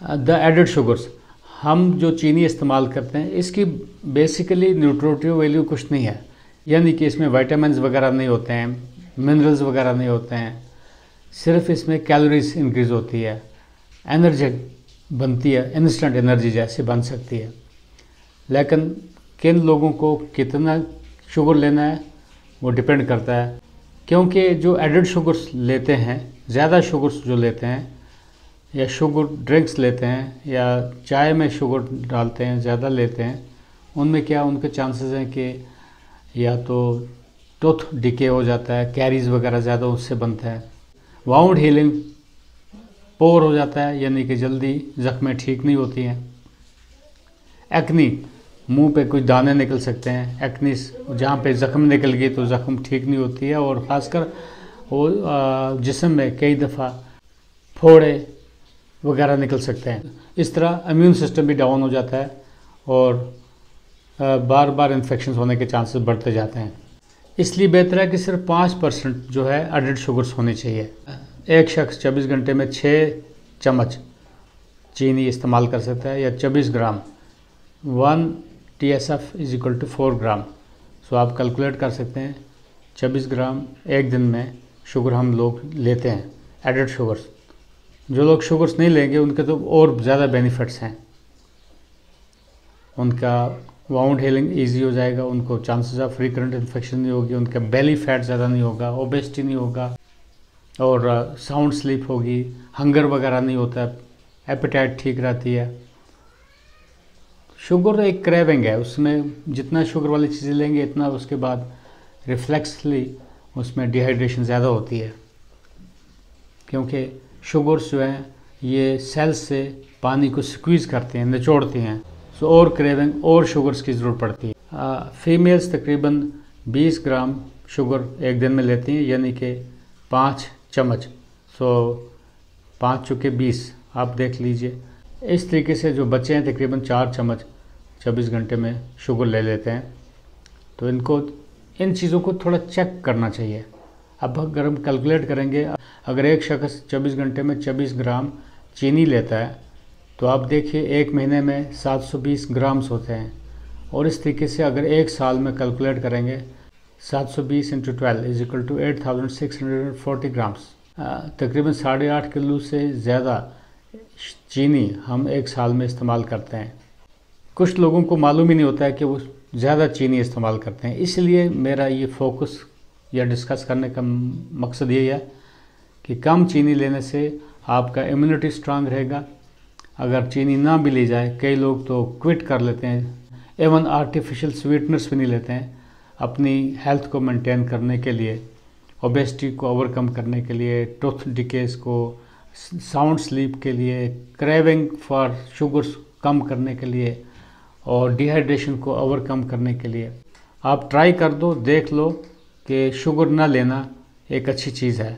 The added sugars हम जो चीनी इस्तेमाल करते हैं, इसकी बेसिकली न्यूट्रोटिव वैल्यू कुछ नहीं है। यानी कि इसमें वाइटामस वगैरह नहीं होते हैं मिनरल्स वगैरह नहीं होते हैं। सिर्फ़ इसमें कैलोरीज इंक्रीज़ होती है। एनर्जी बनती है इंस्टेंट एनर्जी जैसे बन सकती है। लेकिन किन लोगों को कितना शुगर लेना है, वो डिपेंड करता है। क्योंकि जो एडिड शुगर्स लेते हैं, ज़्यादा शुगर्स जो लेते हैं या शुगर ड्रिंक्स लेते हैं या चाय में शुगर डालते हैं, ज़्यादा लेते हैं, उनमें क्या उनके चांसेस हैं कि या तो टूथ डिके हो जाता है, कैरीज वगैरह ज़्यादा उससे बनता है, वाउंड हीलिंग पोर हो जाता है, यानी कि जल्दी ज़ख्में ठीक नहीं होती हैं। एक्नी, मुँह पे कुछ दाने निकल सकते हैं, एक्नी जहाँ पे ज़ख्म निकल गई तो ज़ख्म ठीक नहीं होती है, और ख़ासकर वो जिसम में कई दफ़ा फोड़े वगैरह निकल सकते हैं। इस तरह इम्यून सिस्टम भी डाउन हो जाता है और बार बार इन्फेक्शन होने के चांसेस बढ़ते जाते हैं। इसलिए बेहतर है कि सिर्फ़ पाँच परसेंट जो है एडिड शुगर्स होने चाहिए। एक शख्स चौबीस घंटे में छः चम्मच चीनी इस्तेमाल कर सकता है या चौबीस gram. One T S F is equal to four gram. So आप कैलकुलेट कर सकते हैं, चौबीस ग्राम एक दिन में शुगर हम लोग लेते हैं एडिड शुगर्स जो लोग शुगर्स नहीं लेंगे उनके तो और ज़्यादा बेनिफिट्स हैं। उनका वाउंड हीलिंग ईजी हो जाएगा उनको चांसेस ऑफ़ रिकरेंट इन्फेक्शन नहीं होगी उनका बेली फैट ज़्यादा नहीं होगा ओबेसिटी नहीं होगा और साउंड uh, स्लीप होगी हंगर वगैरह नहीं होता एपेटाइट ठीक रहती है। शुगर एक क्रेविंग है उसमें जितना शुगर वाली चीज़ें लेंगे इतना उसके बाद रिफ्लेक्सली उसमें डिहाइड्रेशन ज़्यादा होती है। क्योंकि शुगर्स जो हैं, ये सेल्स से पानी को स्क्वीज़ करते हैं, निचोड़ते हैं। सो और क्रेविंग और शुगर्स की ज़रूरत पड़ती है। फीमेल्स तकरीबन 20 ग्राम शुगर एक दिन में लेती हैं, यानी कि पाँच चम्मच। सो पाँच चुके बीस, आप देख लीजिए। इस तरीके से जो बच्चे हैं, तकरीबन चार चम्मच चौबीस घंटे में शुगर ले लेते हैं। तो इनको, इन चीज़ों को थोड़ा चेक करना चाहिए। अब अगर हम कैलकुलेट करेंगे। अगर एक शख्स 24 घंटे में 24 ग्राम चीनी लेता है तो आप देखिए एक महीने में 720 ग्राम्स होते हैं। और इस तरीके से अगर एक साल में कैलकुलेट करेंगे 720 सौ बीस into twelve is equal to eight thousand six hundred forty grams. तकरीबन साढ़े आठ किलो से ज़्यादा चीनी हम एक साल में इस्तेमाल करते हैं। कुछ लोगों को मालूम ही नहीं होता है कि वो ज़्यादा चीनी इस्तेमाल करते हैं। इसलिए मेरा ये फोकस या डिस्कस करने का मकसद यही है कि कम चीनी लेने से आपका इम्यूनिटी स्ट्रांग रहेगा। अगर चीनी ना भी ली जाए, कई लोग तो क्विट कर लेते हैं एवन आर्टिफिशियल स्वीटनर्स भी नहीं लेते हैं, अपनी हेल्थ को मेंटेन करने के लिए ओबेसिटी को ओवरकम करने के लिए टूथ डिकेस को साउंड स्लीप के लिए क्रेविंग फॉर शुगर्स कम करने के लिए, और डिहाइड्रेशन को ओवरकम करने के लिए। आप ट्राई कर दो, देख लो कि शुगर ना लेना एक अच्छी चीज़ है।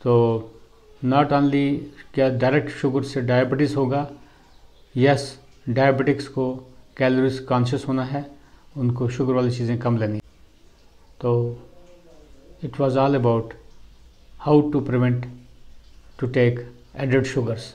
तो नॉट ओनली क्या डायरेक्ट शुगर से डायबिटीज़ होगा यस डायबिटिक्स को कैलोरीज कॉन्शियस होना है, उनको शुगर वाली चीज़ें कम लेनी। तो it was all about how to prevent to take added sugars